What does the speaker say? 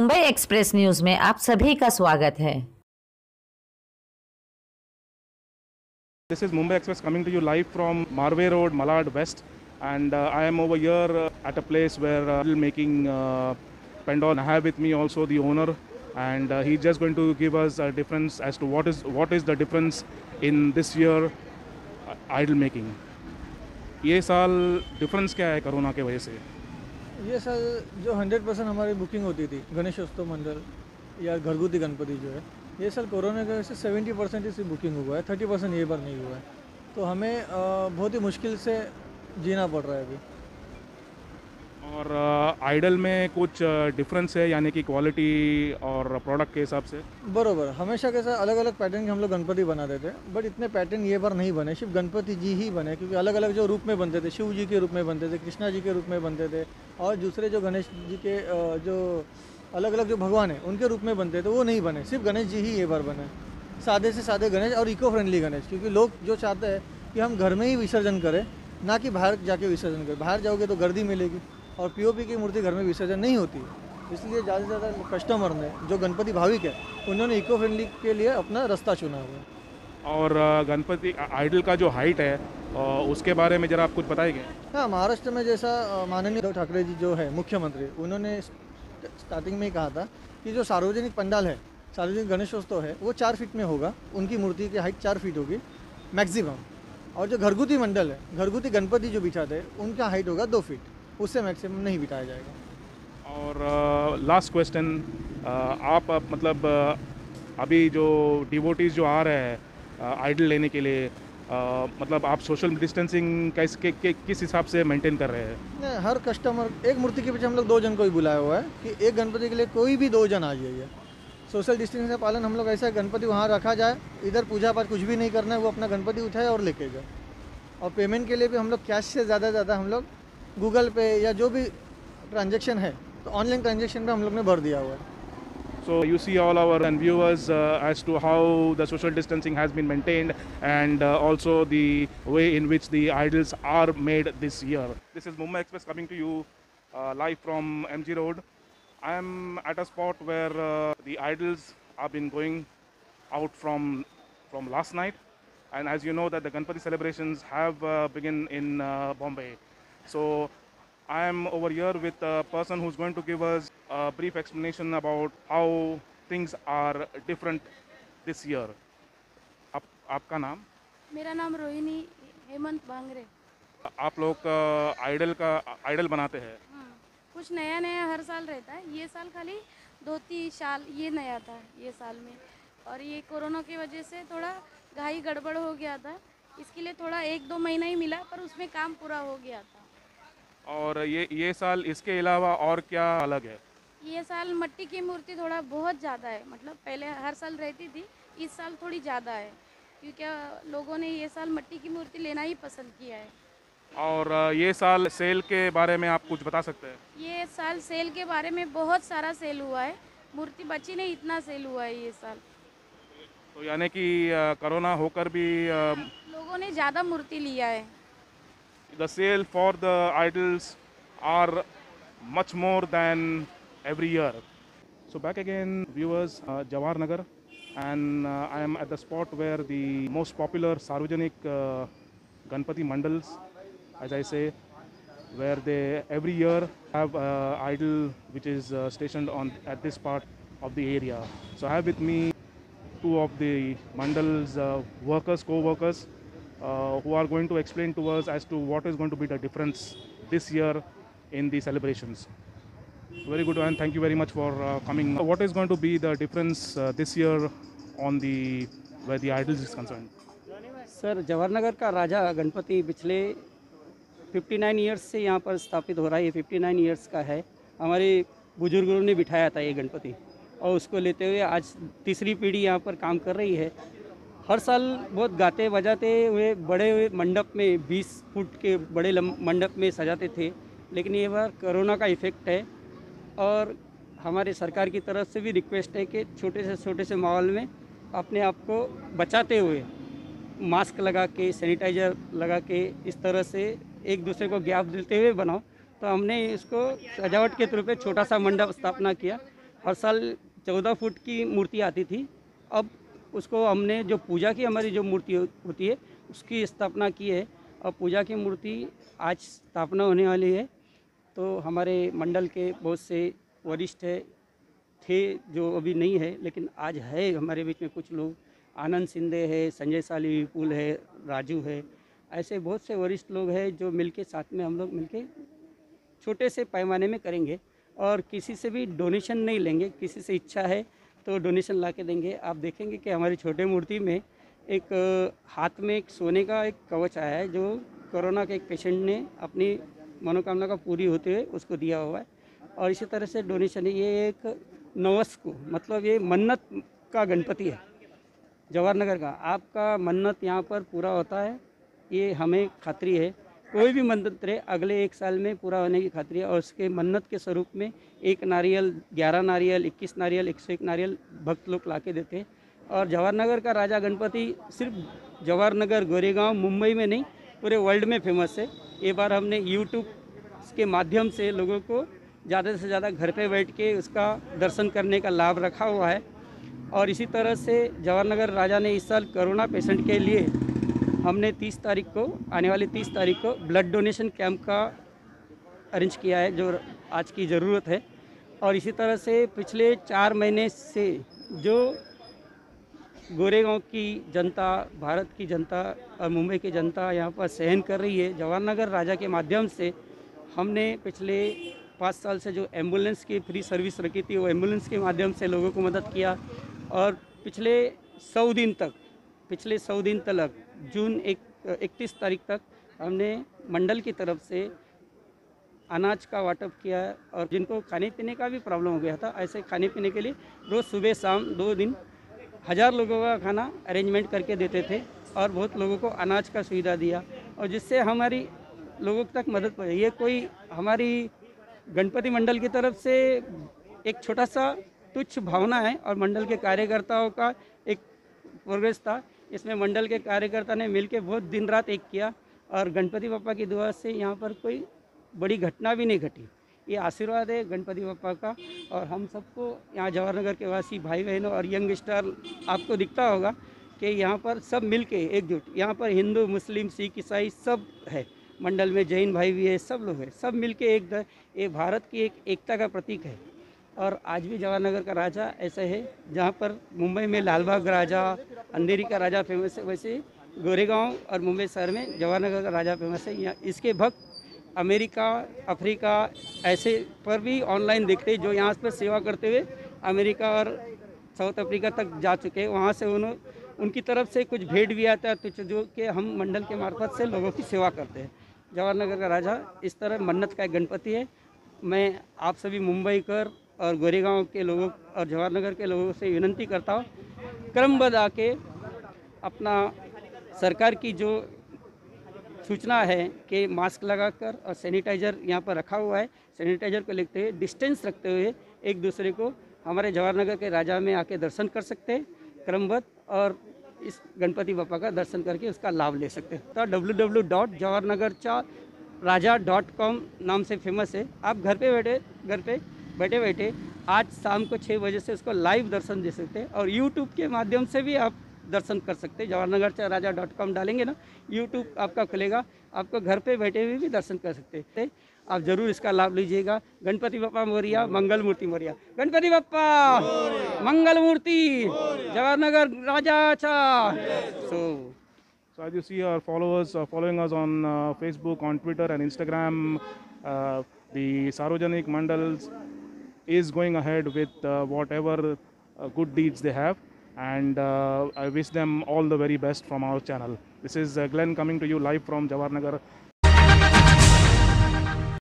Mumbai express news में आप सभी का स्वागत है। This is Mumbai express coming to you live from Marve road Malad west and I am over here at a place where making pandal have with me also the owner and he just going to give us a difference as to what is what is the difference in this year idol making ये साल difference क्या है corona के वजह से? ये sir जो 100 percent हमारी बुकिंग होती थी गणेशोत्सव मंडल या घरगुती गणपति जो है, ये सर कोरोना की वजह से 70 परसेंट इसकी बुकिंग हुआ है 30 परसेंट ये बार नहीं हुआ है। तो हमें बहुत ही मुश्किल से जीना पड़ रहा है अभी। और आइडल में कुछ डिफरेंस है, यानी कि क्वालिटी और प्रोडक्ट के हिसाब से? बरोबर। हमेशा कैसा अलग अलग पैटर्न के हम लोग गणपति बनाते थे बट इतने पैटर्न ये बार नहीं बने। सिर्फ़ गणपति जी ही बने, क्योंकि अलग अलग जो रूप में बनते थे, शिव जी के रूप में बनते थे, कृष्णा जी के रूप में बनते थे, और दूसरे जो गणेश जी के जो अलग अलग जो भगवान हैं, उनके रूप में बनते थे, वो नहीं बने। सिर्फ़ गणेश जी ही ये बार बने। सादे से सादे गणेश और इको फ्रेंडली गणेश, क्योंकि लोग जो चाहते हैं कि हम घर में ही विसर्जन करें, ना कि बाहर जाके विसर्जन करें। बाहर जाओगे तो गर्दी मिलेगी। और पीओपी की मूर्ति घर में विसर्जन नहीं होती। है इसलिए ज़्यादा से ज़्यादा कस्टमर ने जो गणपति भाविक है उन्होंने इको फ्रेंडली के लिए अपना रास्ता चुना हुआ है। और गणपति आइडल का जो हाइट है उसके बारे में ज़रा आप कुछ बताएँगे? हाँ महाराष्ट्र में जैसा माननीय उद्धव ठाकरे जी जो है मुख्यमंत्री उन्होंने स्टार्टिंग में ही कहा था कि जो सार्वजनिक पंडाल है सार्वजनिक गणेशोत्सव है वो चार फीट में होगा। उनकी मूर्ति की हाइट चार फीट होगी मैक्सिमम और जो घरगुती मंडल है घरगुती गणपति जो बिठाते हैं उनका हाइट होगा दो फीट उससे मैक्सिमम नहीं बिठाया जाएगा। और लास्ट क्वेश्चन आप आप मतलब अभी जो डिवोटीज जो आ रहे हैं आइडल लेने के लिए अ, मतलब आप सोशल डिस्टेंसिंग कैस के, के, किस हिसाब से मेंटेन कर रहे हैं? हर कस्टमर एक मूर्ति के पीछे हम लोग दो जन को ही बुलाया हुआ है कि एक गणपति के लिए कोई भी दो जन आ जाइए। सोशल डिस्टेंस का पालन हम लोग ऐसा गणपति वहाँ रखा जाए इधर पूजा पाठ कुछ भी नहीं करना है वो अपना गणपति उठाए और लेके जाए। और पेमेंट के लिए भी हम लोग कैश से ज़्यादा से ज़्यादा हम लोग गूगल पे या जो भी ट्रांजेक्शन है तो ऑनलाइन ट्रांजेक्शन पे हम लोग ने भर दिया हुआ है So you see all our and viewers uh, as to how the social distancing has been maintained and uh, also the way in which the idols are made this year. This is Mumbai Express coming to you uh, live from MG Road. I am at a spot where uh, the idols have been going out from from last night, and as you know that the Ganpati celebrations have uh, begun in uh, Bombay. So I am over here with a person who's going to give us a brief explanation about how things are different this year. आप आपका नाम? मेरा नाम रोहिणी हेमंत भांगरे आप लोग idol का idol बनाते हैं? हाँ कुछ नया नया हर साल रहता है। ये साल खाली धोती शाल ये नया था ये साल में। और ये कोरोना की वजह से थोड़ा घाई गड़बड़ हो गया था। इसके लिए थोड़ा एक दो महीना ही मिला पर उसमें काम पूरा हो गया था। और ये ये साल इसके अलावा और क्या अलग है? ये साल मट्टी की मूर्ति थोड़ा बहुत ज़्यादा है मतलब पहले हर साल रहती थी इस साल थोड़ी ज़्यादा है क्योंकि लोगों ने ये साल मट्टी की मूर्ति लेना ही पसंद किया है। और ये साल सेल के बारे में आप कुछ बता सकते हैं? ये साल सेल के बारे में बहुत सारा सेल हुआ है मूर्ति बची नहीं इतना सेल हुआ है ये साल। तो यानी कि कोरोना होकर भी आ, लोगों ने ज़्यादा मूर्ति लिया है। The sale for the idols are much more than every year. So back again, viewers, uh, Jawahar Nagar, and uh, I am at the spot where the most popular Sarvajanik uh, Ganpati Mandals, as I say, where they every year have uh, idol which is uh, stationed on at this part of the area. So I have with me two of the mandals uh, workers, co-workers, uh, who are going to explain to us as to what is going to be the difference this year in the celebrations. Very good, and thank you very much for uh, coming. What is going to be the difference uh, this year on the where the idols is concerned? Sir Jawaharnagar का राजा गणपति पिछले 59 years से यहाँ पर स्थापित हो रहा है ये 59 इयर्स का है हमारे बुज़ुर्गों ने बिठाया था ये गणपति और उसको लेते हुए आज तीसरी पीढ़ी यहाँ पर काम कर रही है हर साल बहुत गाते बजाते हुए बड़े हुए मंडप में 20 फुट के बड़े मंडप में सजाते थे, लेकिन ये बार कोरोना का इफ़ेक्ट है। और हमारे सरकार की तरफ़ से भी रिक्वेस्ट है कि छोटे से छोटे से माहौल में अपने आप को बचाते हुए मास्क लगा के, सैनिटाइजर लगा के इस तरह से एक दूसरे को गैप देते हुए बनाओ। तो हमने इसको सजावट के तौर पे छोटा सा मंडप स्थापना किया। हर साल चौदह फुट की मूर्ति आती थी। अब उसको हमने जो पूजा की, हमारी जो मूर्ति होती है, उसकी स्थापना की है। और पूजा की मूर्ति आज स्थापना होने वाली है। तो हमारे मंडल के बहुत से वरिष्ठ है थे जो अभी नहीं है, लेकिन आज है हमारे बीच में कुछ लोग। आनंद सिंधे है, संजय साली विपुल है, राजू है, ऐसे बहुत से वरिष्ठ लोग हैं जो मिलके, साथ में हम लोग मिलके छोटे से पैमाने में करेंगे। और किसी से भी डोनेशन नहीं लेंगे, किसी से इच्छा है तो डोनेशन ला के देंगे। आप देखेंगे कि हमारी छोटे मूर्ति में एक, हाथ में एक सोने का एक कवच आया है, जो कोरोना के एक पेशेंट ने अपनी मनोकामना का पूरी होते हुए उसको दिया हुआ है। और इसी तरह से डोनेशन है। ये एक नवस को मतलब ये मन्नत का गणपति है, जवाहर नगर का। आपका मन्नत यहाँ पर पूरा होता है, ये हमें खातरी है। कोई भी मन्नत रहे, अगले एक साल में पूरा होने की खातरी है और उसके मन्नत के स्वरूप में एक नारियल, ग्यारह नारियल, इक्कीस नारियल, एक सौ एक नारियल भक्त लोग ला के देते हैं। और जवाहर नगर का राजा गणपति सिर्फ़ जवाहर नगर गोरेगांव, मुंबई में नहीं, पूरे वर्ल्ड में फ़ेमस है। ये बार हमने यूट्यूब के माध्यम से लोगों को ज़्यादा से ज़्यादा घर पे बैठ के उसका दर्शन करने का लाभ रखा हुआ है। और इसी तरह से जवाहर नगर राजा ने इस साल कोरोना पेशेंट के लिए हमने 30 तारीख को, आने वाली 30 तारीख को ब्लड डोनेशन कैंप का अरेंज किया है, जो आज की ज़रूरत है। और इसी तरह से पिछले चार महीने से जो गोरेगांव की जनता, भारत की जनता और मुंबई की जनता यहाँ पर सहन कर रही है जवाहर राजा के माध्यम से हमने पिछले पाँच साल से जो एंबुलेंस की फ्री सर्विस रखी थी, वो एंबुलेंस के माध्यम से लोगों को मदद किया। और पिछले सौ दिन तक, पिछले सौ दिन तक जून एक, इकतीस तारीख तक हमने मंडल की तरफ़ से अनाज का वाटअप किया है और जिनको खाने पीने का भी प्रॉब्लम हो गया था, ऐसे खाने पीने के लिए रोज़ सुबह शाम दो दिन हज़ार लोगों का खाना अरेंजमेंट करके देते थे और बहुत लोगों को अनाज का सुविधा दिया और जिससे हमारी लोगों तक मदद पहुँची। ये कोई हमारी गणपति मंडल की तरफ़ से एक छोटा सा तुच्छ भावना है और मंडल के कार्यकर्ताओं का एक प्रोग्रेस था। इसमें मंडल के कार्यकर्ता ने मिलकर बहुत दिन रात एक किया और गणपति बापा की दुआ से यहाँ पर कोई बड़ी घटना भी नहीं घटी। ये आशीर्वाद है गणपति बापा का और हम सबको यहाँ जवाहर नगर के वासी भाई बहनों और यंग स्टार आपको दिखता होगा कि यहाँ पर सब मिल के एकजुट, यहाँ पर हिंदू, मुस्लिम, सिख, ईसाई सब है। मंडल में जैन भाई भी है, सब लोग हैं, सब मिल के एक ये भारत की एक एकता का प्रतीक है। और आज भी जवाहर नगर का राजा ऐसा है, जहाँ पर मुंबई में लालबाग राजा, अंधेरी का राजा फ़ेमस है, वैसे गोरेगांव और मुंबई शहर में जवाहर नगर का राजा फ़ेमस है। यहाँ इसके भक्त अमेरिका, अफ्रीका ऐसे पर भी ऑनलाइन देखते जो यहाँ पर सेवा करते हुए अमेरिका और साउथ अफ्रीका तक जा चुके हैं। वहाँ से उन्होंने उनकी तरफ़ से कुछ भेंट भी आता है तो जो कि हम मंडल के मार्फत से लोगों की सेवा करते हैं। जवाहर नगर का राजा इस तरह मन्नत का एक गणपति है। मैं आप सभी मुंबई कर और गोरेगांव के लोगों और जवाहर नगर के लोगों से विनती करता हूँ क्रमबद्ध आके अपना सरकार की जो सूचना है कि मास्क लगाकर और सैनिटाइजर यहाँ पर रखा हुआ है, सैनिटाइजर को लेते हुए, डिस्टेंस रखते हुए एक दूसरे को हमारे जवाहर नगर के राजा में आके दर्शन कर सकते हैं क्रमबद्ध और इस गणपति बापा का दर्शन करके उसका लाभ ले सकते हैं। तो W W dot Jawahar Nagar चा राजा डॉट कॉम नाम से फ़ेमस है। आप घर पे बैठे, घर पे बैठे बैठे आज शाम को छः बजे से उसको लाइव दर्शन दे सकते हैं और यूट्यूब के माध्यम से भी आप दर्शन कर सकते हैं। जवाहर नगर से राजा डॉट कॉम डालेंगे ना यूट्यूब आपका खुलेगा। आपको घर पे बैठे हुए भी भी दर्शन कर सकते हैं। आप ज़रूर इसका लाभ लीजिएगा। गणपति बप्पा मोरिया मंगल मूर्ति मोरिया। गणपति बप्पा मंगल मूर्ति जवाहरनगर राजा चा सो So as you see, our followers are following us on uh, Facebook, on Twitter, and Instagram. Uh, the Mandals is going ahead with uh, whatever uh, good deeds they have, and uh, I wish them all the very best from our channel. This is Glenn coming to you live from Jawahar Nagar